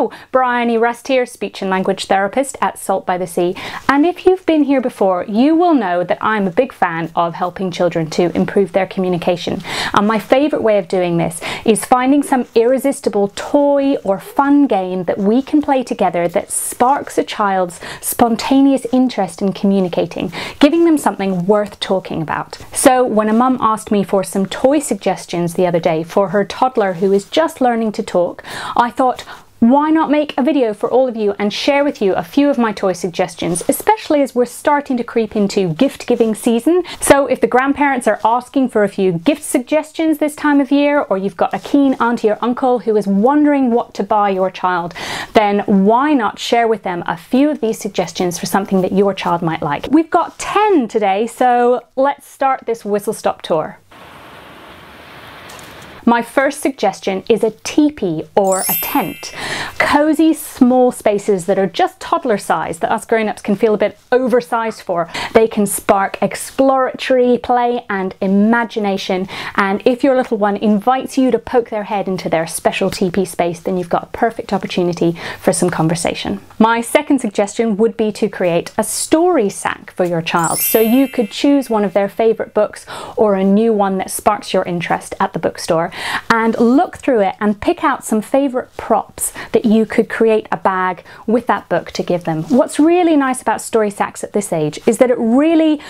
Hello, Bryony Rust here, speech and language therapist at Salt by the Sea. And if you've been here before, you will know that I'm a big fan of helping children to improve their communication. And my favourite way of doing this is finding some irresistible toy or fun game that we can play together that sparks a child's spontaneous interest in communicating, giving them something worth talking about. So when a mum asked me for some toy suggestions the other day for her toddler who is just learning to talk, I thought, why not make a video for all of you and share with you a few of my toy suggestions, especially as we're starting to creep into gift giving season. So if the grandparents are asking for a few gift suggestions this time of year, or you've got a keen auntie or uncle who is wondering what to buy your child, then why not share with them a few of these suggestions for something that your child might like. We've got 10 today, so let's start this whistle stop tour. My first suggestion is a teepee or a tent. Cozy small spaces that are just toddler size that us grown-ups can feel a bit oversized for. They can spark exploratory play and imagination and if your little one invites you to poke their head into their special teepee space then you've got a perfect opportunity for some conversation. My second suggestion would be to create a story sack for your child. So you could choose one of their favourite books or a new one that sparks your interest at the bookstore and look through it and pick out some favourite props that you could create a bag with that book to give them. What's really nice about story sacks at this age is that it really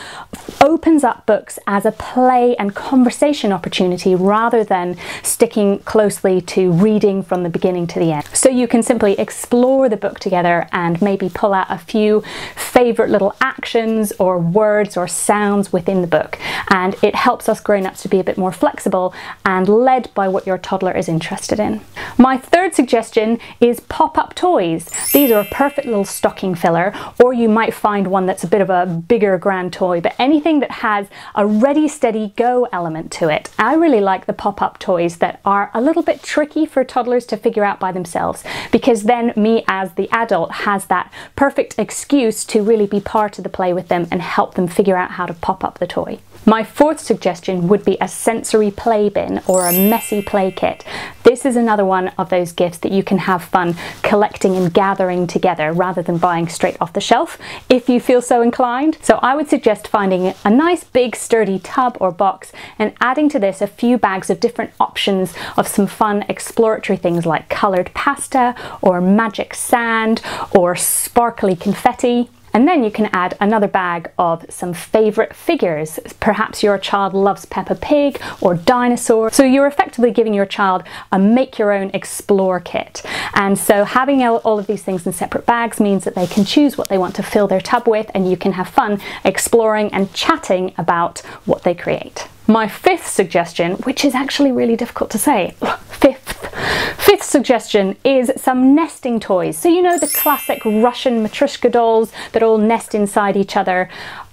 opens up books as a play and conversation opportunity rather than sticking closely to reading from the beginning to the end. So you can simply explore the book together and maybe pull out a few favourite little actions or words or sounds within the book and it helps us grown-ups to be a bit more flexible and led by what your toddler is interested in. My third suggestion is pop-up toys. These are a perfect little stocking filler, or you might find one that's a bit of a bigger grand toy, but anything that has a ready, steady, go element to it. I really like the pop-up toys that are a little bit tricky for toddlers to figure out by themselves, because then me as the adult has that perfect excuse to really be part of the play with them and help them figure out how to pop up the toy. My fourth suggestion would be a sensory play bin or a messy play kit. This is another one of those gifts that you can have fun collecting and gathering together rather than buying straight off the shelf if you feel so inclined. So I would suggest finding a nice big sturdy tub or box and adding to this a few bags of different options of some fun exploratory things like coloured pasta or magic sand or sparkly confetti. And then you can add another bag of some favourite figures. Perhaps your child loves Peppa Pig or dinosaurs. So you're effectively giving your child a make your own explore kit. And so having all of these things in separate bags means that they can choose what they want to fill their tub with and you can have fun exploring and chatting about what they create. My fifth suggestion, which is actually really difficult to say, fifth suggestion is some nesting toys. So you know the classic Russian Matryoshka dolls that all nest inside each other.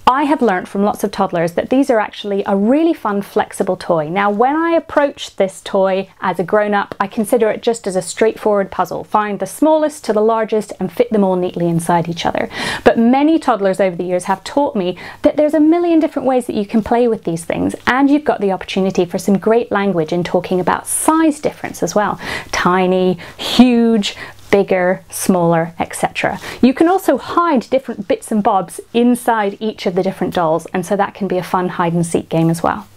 I have learnt from lots of toddlers that these are actually a really fun flexible toy. Now when I approach this toy as a grown-up I consider it just as a straightforward puzzle. Find the smallest to the largest and fit them all neatly inside each other. But many toddlers over the years have taught me that there's a million different ways that you can play with these things and you've got the opportunity for some great language in talking about size difference as well. Tiny, huge, bigger, smaller, etc. You can also hide different bits and bobs inside each of the different dolls and so that can be a fun hide and seek game as well.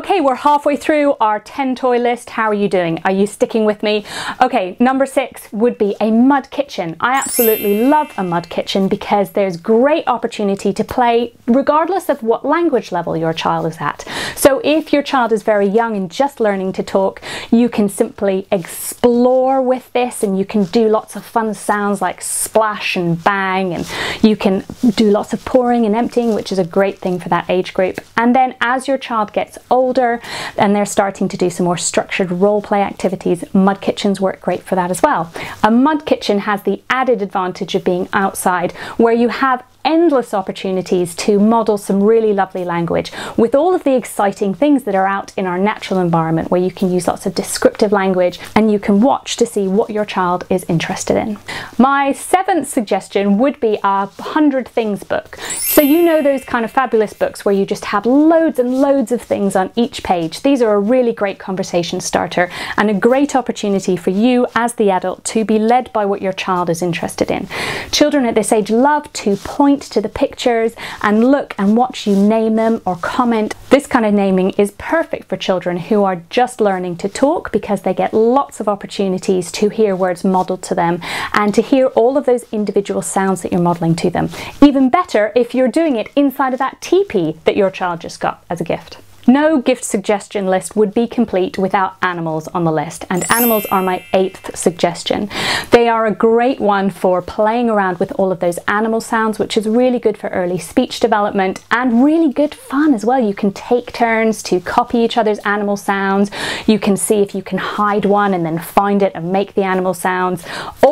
Okay, we're halfway through our 10 toy list. How are you doing? Are you sticking with me? Okay, number six would be a mud kitchen. I absolutely love a mud kitchen because there's great opportunity to play regardless of what language level your child is at. So if your child is very young and just learning to talk, you can simply explore with this and you can do lots of fun sounds like splash and bang and you can do lots of pouring and emptying, which is a great thing for that age group. And then as your child gets older, older and they're starting to do some more structured role play activities, mud kitchens work great for that as well. A mud kitchen has the added advantage of being outside where you have endless opportunities to model some really lovely language with all of the exciting things that are out in our natural environment where you can use lots of descriptive language and you can watch to see what your child is interested in. My seventh suggestion would be a hundred things book. So you know those kind of fabulous books where you just have loads and loads of things on each page. These are a really great conversation starter and a great opportunity for you as the adult to be led by what your child is interested in. Children at this age love to point to the pictures and look and watch you name them or comment. This kind of naming is perfect for children who are just learning to talk because they get lots of opportunities to hear words modelled to them and to hear all of those individual sounds that you're modelling to them. Even better if you're doing it inside of that teepee that your child just got as a gift. No gift suggestion list would be complete without animals on the list, and animals are my eighth suggestion. They are a great one for playing around with all of those animal sounds, which is really good for early speech development and really good fun as well. You can take turns to copy each other's animal sounds. You can see if you can hide one and then find it and make the animal sounds.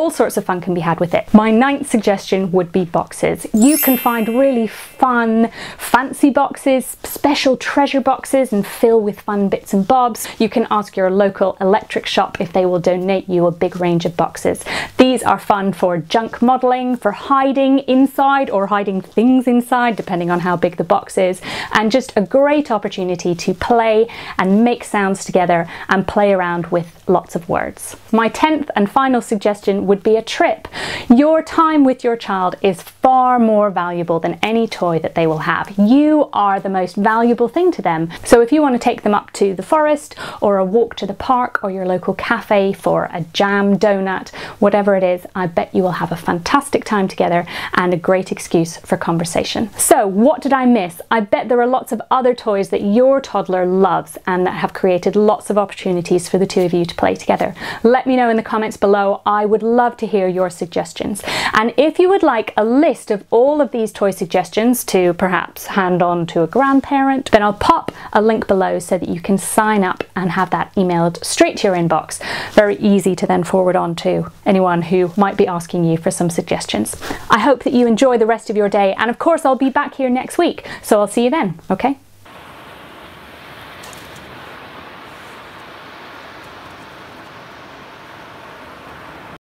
All sorts of fun can be had with it. My ninth suggestion would be boxes. You can find really fun, fancy boxes, special treasure boxes and fill with fun bits and bobs. You can ask your local electric shop if they will donate you a big range of boxes. These are fun for junk modelling, for hiding inside or hiding things inside, depending on how big the box is, and just a great opportunity to play and make sounds together and play around with lots of words. My 10th and final suggestion would be a trip. Your time with your child is far more valuable than any toy that they will have. You are the most valuable thing to them so if you want to take them up to the forest or a walk to the park or your local cafe for a jam donut, whatever it is, I bet you will have a fantastic time together and a great excuse for conversation. So what did I miss? I bet there are lots of other toys that your toddler loves and that have created lots of opportunities for the two of you to play together. Let me know in the comments below. I would love to hear your suggestions. And if you would like a list of all of these toy suggestions to perhaps hand on to a grandparent, then I'll pop a link below so that you can sign up and have that emailed straight to your inbox. Very easy to then forward on to anyone who might be asking you for some suggestions. I hope that you enjoy the rest of your day and of course I'll be back here next week, so I'll see you then, okay?